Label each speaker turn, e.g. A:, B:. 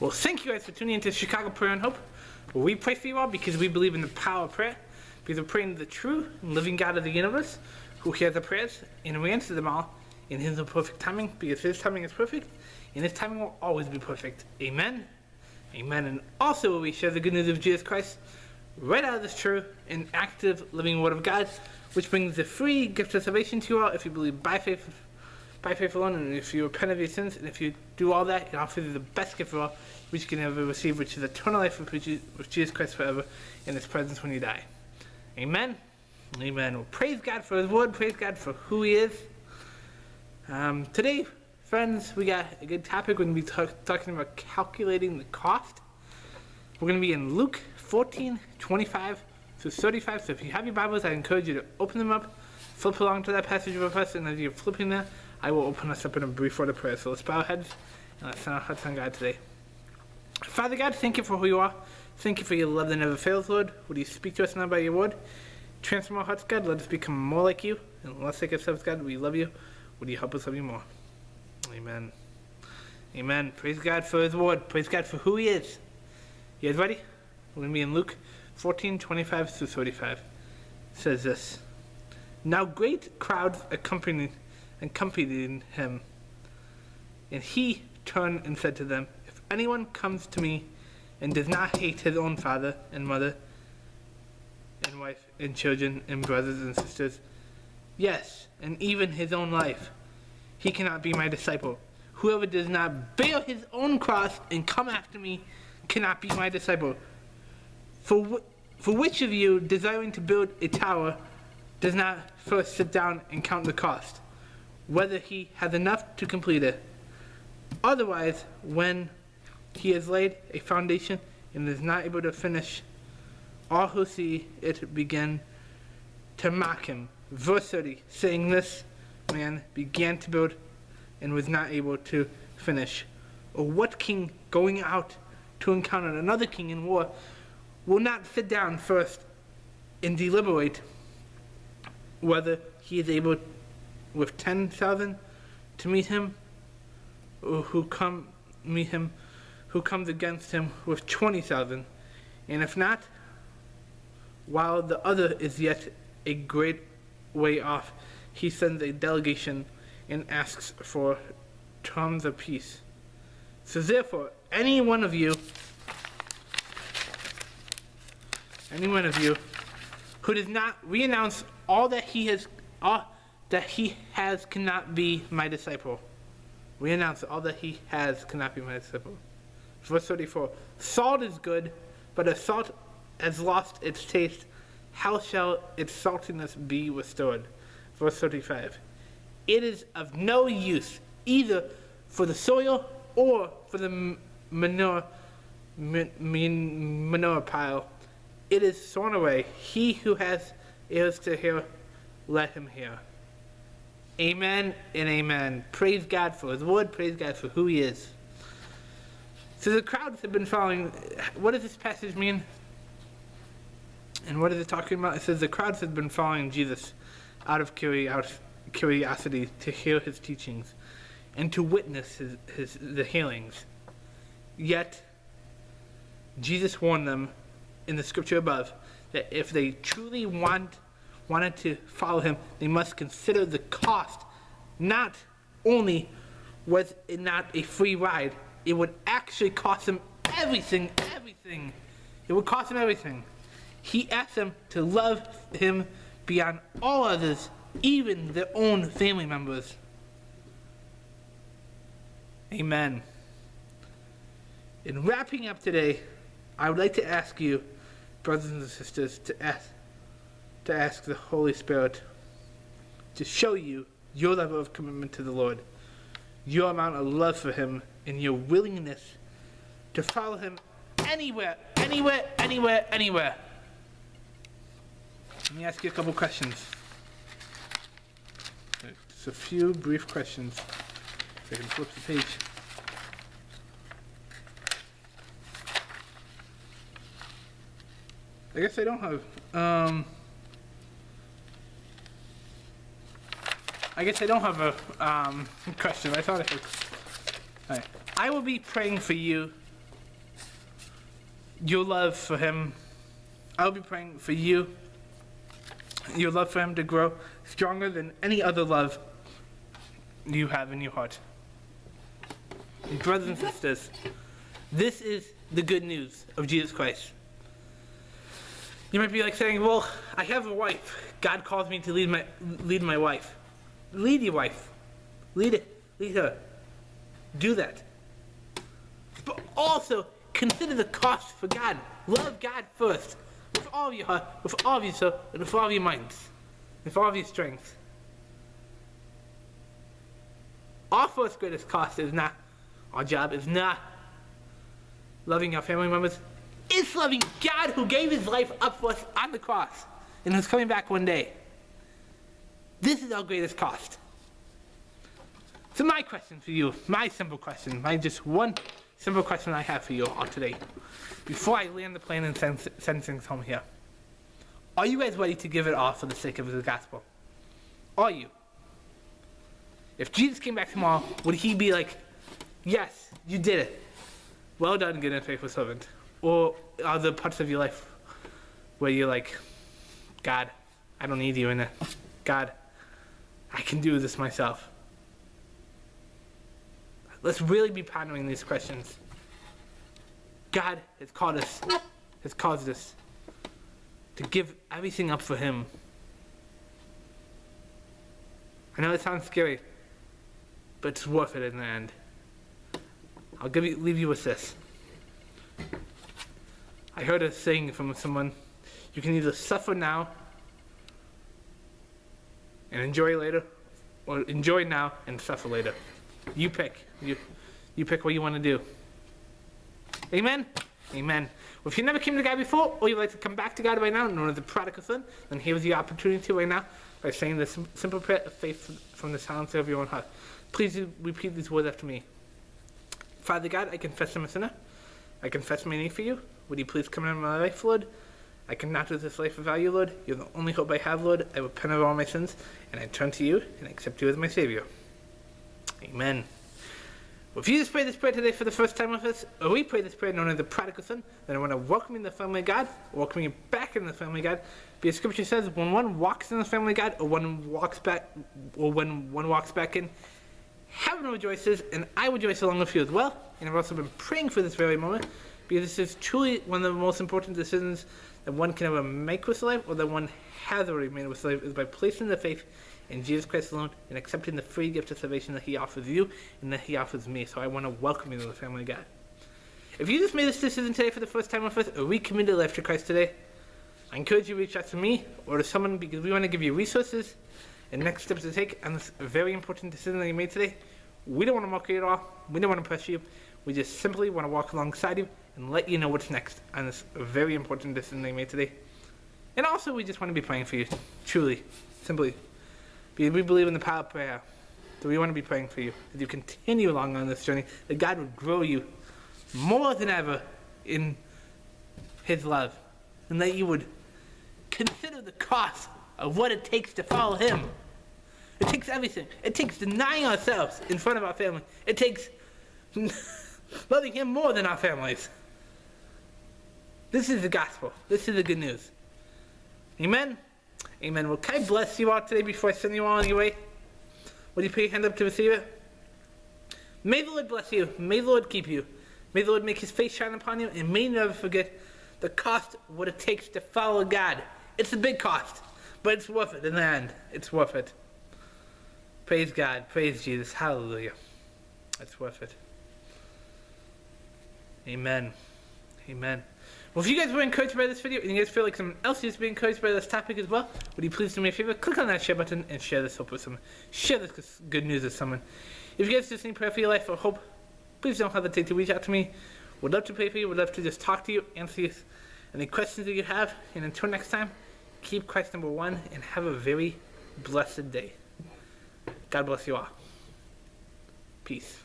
A: Well, thank you guys for tuning into Chicago Prayer and Hope. We pray for you all because we believe in the power of prayer. Because we're praying to the true and living God of the universe who hears our prayers and we answer them all in His perfect timing because His timing is perfect and His timing will always be perfect. Amen. Amen. And also, we share the good news of Jesus Christ right out of this true and active living Word of God, which brings the free gift of salvation to you all if you believe by faith by faith alone, and if you repent of your sins, and if you do all that, it offers you the best gift of all which you can ever receive, which is eternal life with Jesus Christ forever in His presence when you die. Amen. Amen. Well, praise God for His word. Praise God for who He is. Um, today, friends, we got a good topic. We're going to be talk talking about calculating the cost. We're going to be in Luke 14, 25 through 35. So if you have your Bibles, I encourage you to open them up, flip along to that passage of with us, and as you're flipping there, I will open us up in a brief word of prayer. So let's bow our heads and let's send our hearts on God today. Father God, thank you for who you are. Thank you for your love that never fails, Lord. Would you speak to us now by your word? Transform our hearts, God. Let us become more like you and less like ourselves, God. We love you. Would you help us love you more? Amen. Amen. Praise God for his word. Praise God for who he is. You guys ready? We're going to be in Luke 14, 25 through 35. It says this. Now great crowds accompanied accompanied him. And he turned and said to them, If anyone comes to me and does not hate his own father and mother and wife and children and brothers and sisters, yes, and even his own life, he cannot be my disciple. Whoever does not bear his own cross and come after me cannot be my disciple. For, wh for which of you, desiring to build a tower, does not first sit down and count the cost? whether he has enough to complete it. Otherwise, when he has laid a foundation and is not able to finish, all who see it begin to mock him. Verse 30, saying this man began to build and was not able to finish. Or what king going out to encounter another king in war will not sit down first and deliberate whether he is able with 10,000 to meet him, who come meet him, who comes against him with 20,000, and if not, while the other is yet a great way off, he sends a delegation and asks for terms of peace. So therefore, any one of you, any one of you, who does not renounce all that he has, all, that he has cannot be my disciple. We announce all that he has cannot be my disciple. Verse 34 Salt is good, but if salt has lost its taste, how shall its saltiness be restored? Verse 35 It is of no use either for the soil or for the manure, manure pile. It is thrown away. He who has ears to hear, let him hear. Amen and amen. Praise God for his word. Praise God for who he is. So the crowds have been following. What does this passage mean? And what is it talking about? It says the crowds have been following Jesus out of curiosity to hear his teachings and to witness his, his, the healings. Yet, Jesus warned them in the scripture above that if they truly want wanted to follow him, they must consider the cost. Not only was it not a free ride, it would actually cost them everything, everything. It would cost them everything. He asked them to love him beyond all others, even their own family members. Amen. In wrapping up today, I would like to ask you, brothers and sisters, to ask to ask the Holy Spirit to show you your level of commitment to the Lord, your amount of love for Him, and your willingness to follow Him anywhere, anywhere, anywhere, anywhere. Let me ask you a couple questions. Just a few brief questions. If I can flip the page. I guess I don't have. Um, I guess I don't have a um, question. I thought I had. I will be praying for you your love for him. I'll be praying for you. Your love for him to grow stronger than any other love you have in your heart. Brothers and sisters, this is the good news of Jesus Christ. You might be like saying, "Well, I have a wife. God calls me to lead my lead my wife. Lead your wife. Lead it. Lead her. Do that. But also consider the cost for God. Love God first, with all of your heart, with all of your soul, and with all of your minds, with all of your strength. Our first greatest cost is not our job. Is not loving our family members it's loving God who gave his life up for us on the cross and is coming back one day. This is our greatest cost. So my question for you, my simple question, my just one simple question I have for you all today, before I land the plane and send, send things home here. Are you guys ready to give it all for the sake of the gospel? Are you? If Jesus came back tomorrow, would he be like, yes, you did it. Well done, good and faithful servant. Or are there parts of your life where you're like, God, I don't need you in it. God, I can do this myself. Let's really be pondering these questions. God has called us, has caused us to give everything up for Him. I know it sounds scary, but it's worth it in the end. I'll give you, leave you with this. I heard a saying from someone, you can either suffer now and enjoy later, or enjoy now and suffer later. You pick. You, you pick what you want to do. Amen? Amen. Well, if you never came to God before, or you'd like to come back to God right now, known as the prodigal son, then here's the opportunity right now by saying this simple prayer of faith from the silence of your own heart. Please repeat these words after me. Father God, I confess I'm a sinner. I confess my need for you. Would you please come into my life, Lord? I cannot do this life without you, Lord. You're the only hope I have, Lord. I repent of all my sins, and I turn to you and accept you as my Savior. Amen. Well, if you just prayed this prayer today for the first time with us, or we pray this prayer known as the prodigal son, then I want to welcome you in the family of God, welcome you back in the family of God. Because Scripture says when one walks in the family of God, or one walks back, or when one walks back in, heaven rejoices, and I rejoice along with you as well. And I've also been praying for this very moment because this is truly one of the most important decisions that one can ever make with life or that one has already made with life is by placing the faith in Jesus Christ alone and accepting the free gift of salvation that he offers you and that he offers me. So I want to welcome you to the family of God. If you just made this decision today for the first time with us or recommitted life to Christ today, I encourage you to reach out to me or to someone because we want to give you resources and next steps to take on this very important decision that you made today. We don't want to mock you at all. We don't want to push you. We just simply want to walk alongside you and let you know what's next on this very important decision they made today. And also, we just want to be praying for you, truly, simply. Because we believe in the power of prayer. So we want to be praying for you as you continue along on this journey, that God would grow you more than ever in His love, and that you would consider the cost of what it takes to follow Him. It takes everything. It takes denying ourselves in front of our family. It takes loving Him more than our families. This is the gospel. This is the good news. Amen? Amen. Well, can I bless you all today before I send you all on your way? Would you put your hand up to receive it? May the Lord bless you. May the Lord keep you. May the Lord make his face shine upon you. And may you never forget the cost, what it takes to follow God. It's a big cost, but it's worth it in the end. It's worth it. Praise God. Praise Jesus. Hallelujah. That's worth it. Amen. Amen. Well, if you guys were encouraged by this video and you guys feel like someone else needs to be encouraged by this topic as well, would you please do me a favor? Click on that share button and share this hope with someone. Share this good news with someone. If you guys just need prayer for your life or hope, please don't hesitate to reach out to me. Would love to pray for you. Would love to just talk to you, answer you any questions that you have. And until next time, keep Christ number one and have a very blessed day. God bless you all. Peace.